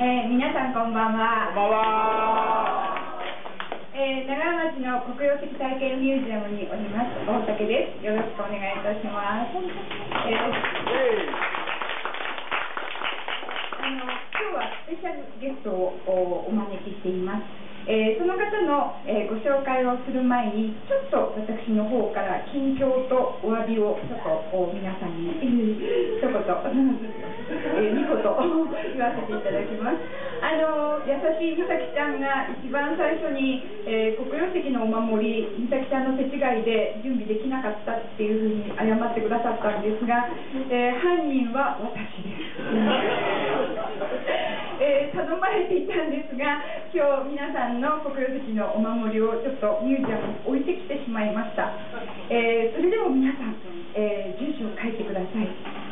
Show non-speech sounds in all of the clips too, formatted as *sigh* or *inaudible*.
えー、皆さんこんばんは。こんばんは。えー、長山町の国用石体験ミュージアムにおります大竹です。よろしくお願いいたします。えー、あの今日はスペシャルゲストをお招きしています。えー、その方の、えー、ご紹介をする前にちょっと私の方から近況とお詫びをちょっと皆さんに *laughs* 一言、えー、二言言わせていただきます。あの優しい美咲ちゃんが一番最初に、えー、国用石のお守り美咲ちゃんの手違いで準備できなかったっていうふうに謝ってくださったんですが、えー、犯人は私です。*laughs* えー、頼まれていたんですが今日皆さんの国用石のお守りをちょっとミュージアムに置いてきてしまいました、えー、それでも皆さん、えー、住所を書いてください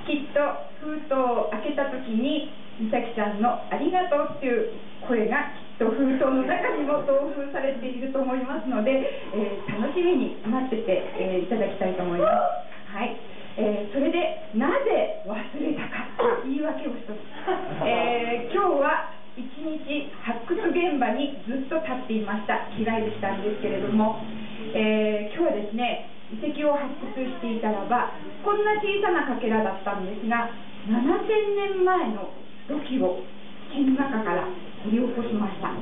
きっと封筒を開けた時に美咲ちゃんの「ありがとう」っていう声がきっと封筒の中にも同封されていると思いますので、え楽しみに待ってて、えいただきたいと思いますはいえー、それでなぜ忘れたか言い訳を一つ、えー、今日は一日発掘現場にずっと立っていました。着替えてきたんですけれども、えー、今日はですね遺跡を発掘していたらばこんな小さなかけらだったんですが7000年前の土器を土の中から掘り起こしました。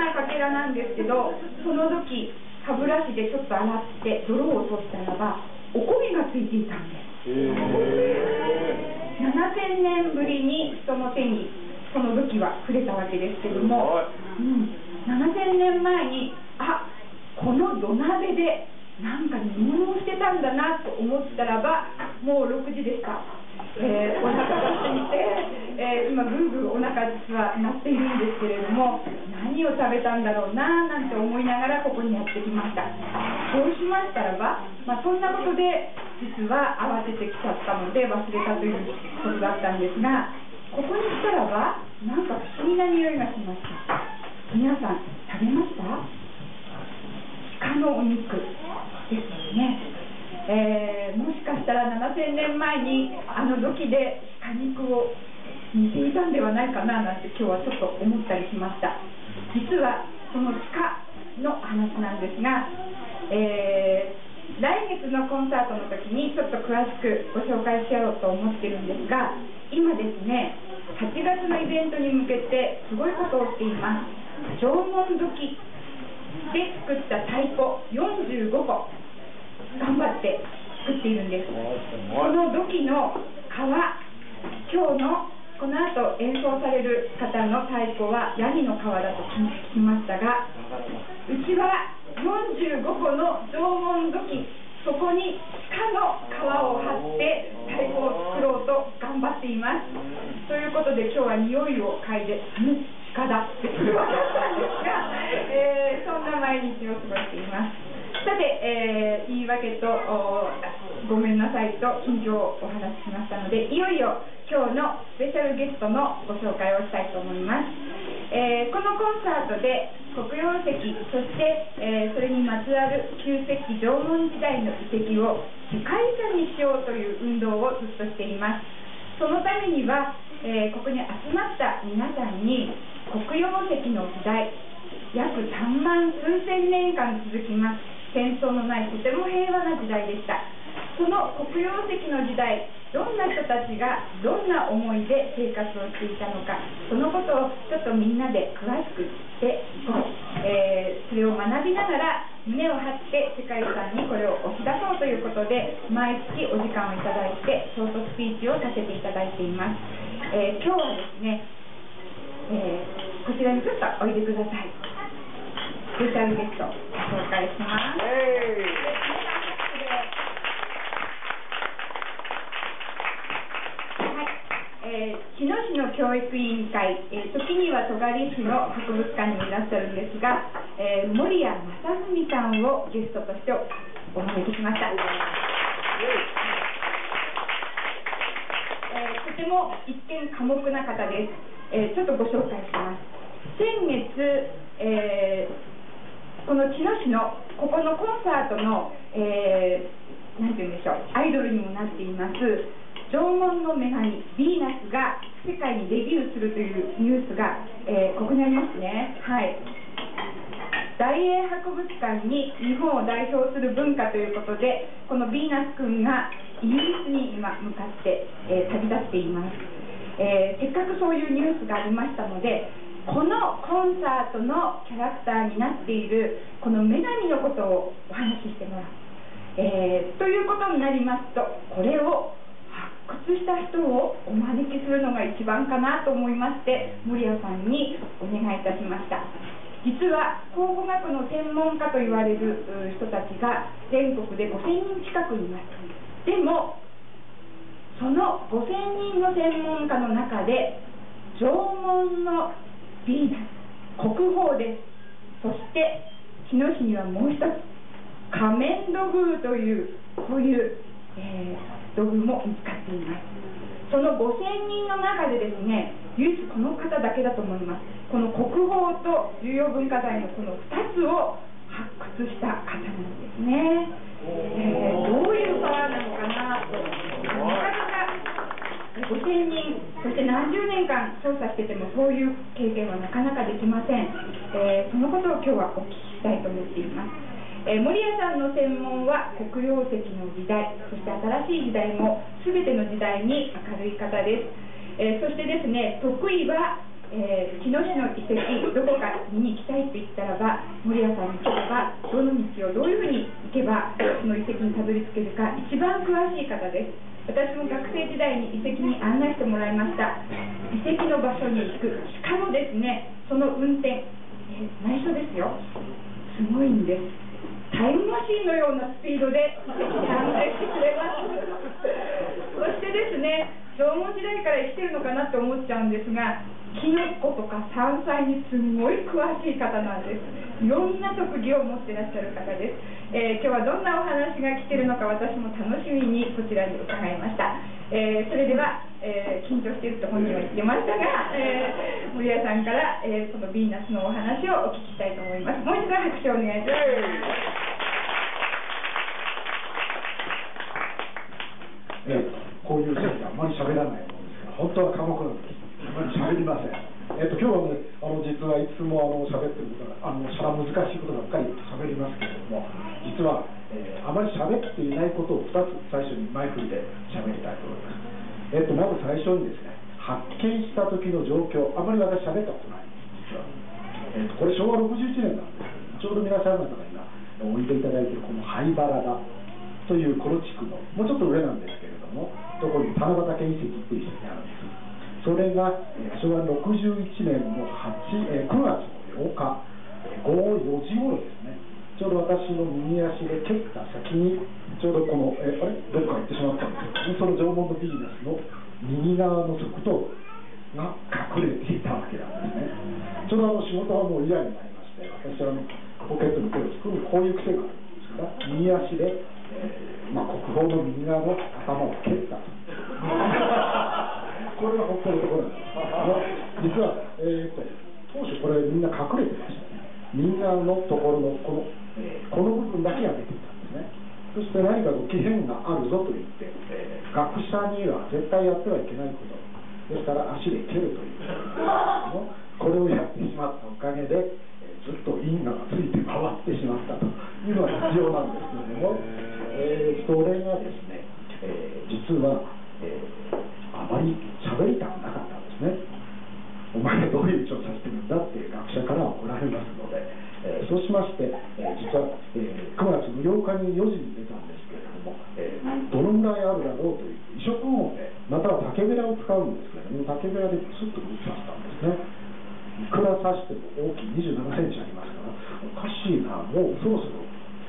なかけらなんですけどその時歯ブラシでちょっと洗って泥を落としたらばがついていたんで。す7000年ぶりに人の手にその土器は触れたわけですけども、うん、7000年前にあこの土鍋でなんか煮物をしてたんだなと思ったらばもう6時でした、えー、お腹が空いて、えー、今ぐんぐんお腹実は鳴っているんですけれども何を食べたんだろうななんて思いながらここにやってきました。そうしましたらば、まあ、そんなことで実は慌ててきちゃったので忘れたということだったんですがここに来たらばなんか不思議な匂いがしました。皆さん食べました？鹿のお肉ですよね、えー、もしかしたら7000年前にあの土器で鹿肉を煮ていたんではないかななんて今日はちょっと思ったりしました。実はその鹿の話なんですが、えー、来月のコンサートの時にちょっと詳しくご紹介しようと思ってるんですが今ですね8月のイベントに向けてすごいことをしています。縄文土器で作った太鼓45個頑張って作っているんです。この土器の皮今日のこの後演奏される方の太鼓はヤギの皮だと聞きましたがうちは45個の縄文土器毎日を過ごしています。さて、えー、言い訳とごめんなさいと近況をお話ししましたのでいよいよ今日のスペシャルゲストのご紹介をしたいと思います、えー、このコンサートで黒曜石そして、えー、それにまつわる旧石器縄文時代の遺跡を世界遺産にしようという運動をずっとしています。そのためには、え、ここに集まった皆さんに黒曜石の時代約3万数千年間続きます。戦争のないとても平和な時代でした。その黒曜石の時代どんな人たちがどんな思いで生活をしていたのかそのことをちょっとみんなで詳しく知っていこう、えー、それを学びながら胸を張って世界遺産にこれを押し出そうということで毎月お時間をいただいてショートスピーチをさせていただいています、えー、今日はですねえー、こちらにちょっとおいでください。スペシャルゲストご紹介します、えー、日野市の教育委員会、えー、時には戸狩市の博物館にもいらっしゃるんですが、えー、森谷正文さんをゲストとしてお招きしました、えー、とても一見寡黙な方ですえー、ちょっとご紹介します先月、えー、この茅野市のここのコンサートの、えー、なんて言うんでしょうアイドルにもなっています縄文の女神ヴィーナスが世界にデビューするというニュースが、えー、ここにありますね。はい。大英博物館に日本を代表する文化ということでこのヴィーナス君がイギリスに今向かって、えー、旅立っています、え、せっかくそういうニュースがありましたのでこのコンサートのキャラクターになっているこの女神のことをお話ししてもらう、えー、ということになりますとこれを発掘した人をお招きするのが一番かなと思いまして守屋さんにお願いいたしました。実は考古学の専門家と言われる人たちが全国で5000人近くいますでもその5000人の専門家の中で縄文のビーナス国宝です。そして日野市にはもう一つ仮面土偶というこういう、えー、土偶も見つかっています。その5000人の中でですね唯一この方だけだと思います。この国宝と重要文化財のこの2つを発掘した方なんですね、えー、どういうパワーなのかなとなかなか5000人そして何十年間調査しててもそういう経験はなかなかできません、えー、そのことを今日はお聞きしたいと思っています。えー、森谷さんの専門は黒曜石の時代そして新しい時代も全ての時代に明るい方です、えー、そしてですね得意は、えー、日野市の遺跡どこか見に行きたいと言ったらば森谷さんに聞けばどの道をどういうふうに行けばその遺跡にたどり着けるか一番詳しい方です。私も学生時代に遺跡に案内してもらいました。遺跡の場所に行く。しかもですねその運転、え内緒ですよ。すごいんです。タイムマシーンのようなスピードで安定してくれますそしてですね縄文時代から生きてるのかなって思っちゃうんですがキノコとか山菜にすごい詳しい方なんです。いろんな特技を持ってらっしゃる方です、えー、今日はどんなお話が来てるのか私も楽しみにこちらに伺いました、えー、それでは、えー、緊張していると本人は言ってましたが、え森谷さんから、えこのヴィーナスのお話をお聞きしたいと思います。もう一度拍手をお願いします。えこういう先生あまり喋らないものですから本当は寡黙なんですあまり喋りません。えっと今日はねあの実はいつもあの喋ってることがあのそれは難しいことばっかり喋りますけれども実は、えー、あまり喋っていないことを2つ最初に前振りで喋りたいと思います。えっとまず最初にですね発見した時の状況あまり私喋ったことないんです実は、えっとこれ昭和61年なんです。けどちょうど皆さん方が今おいでいただいているこの灰原だというこの地区のもうちょっと上なんですけれどもところに七夕遺跡っていう遺跡があるんです。それが、え昭和61年の8、え9月の8日、午後4時頃ですね。ちょうど私の右足で蹴った先にちょうどこの、えあれ？どっか行ってしまったんですけどその縄文のビジネスの右側の側頭が隠れていたわけなんですねちょうどあの仕事はもう嫌になりまして私はポケットに手を突っ込むこういう癖があるんですから右足でまあ、国宝の右側の頭を蹴った。*laughs* これが本当のところなんです。実は、えーと、当初これみんな隠れてましたね。右側のところのこの、え、この部分だけが出ていたんですね。そして何かご奇変があるぞと言って、え、学者には絶対やってはいけないこと。ですから足で蹴るというこれをやってしまったおかげで、え、ずっと因果がついて回ってしまったというのが必要なんですけれども。えー、それがですね、えー、実は、えー、あまり喋りたくなかったんですねお前はどういう調査してるんだっていう学者からはおられますので、えー、そうしまして、え実は、え9月の8日に4時に出たんですけれども、えどのぐらいあるだろうという移植音でまたは竹べらを使うんですけれども竹べらでプスッと映させたんですね。いくら刺しても大きい2 7センチありますからおかしいなもうそろそろ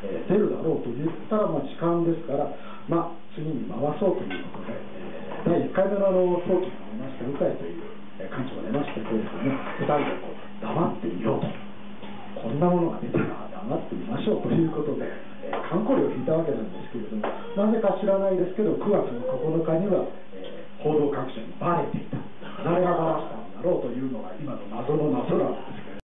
え出るだろうと言ったら、まあ、時間ですから、まあ、次に回そうということで、え第1回目のあの早期が出ました鵜飼という、え館長が出ましてこうですね2人でこう黙ってみようと。こんなものが出ぜか知らないですけど9月の9日には、